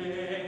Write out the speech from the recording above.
Amen.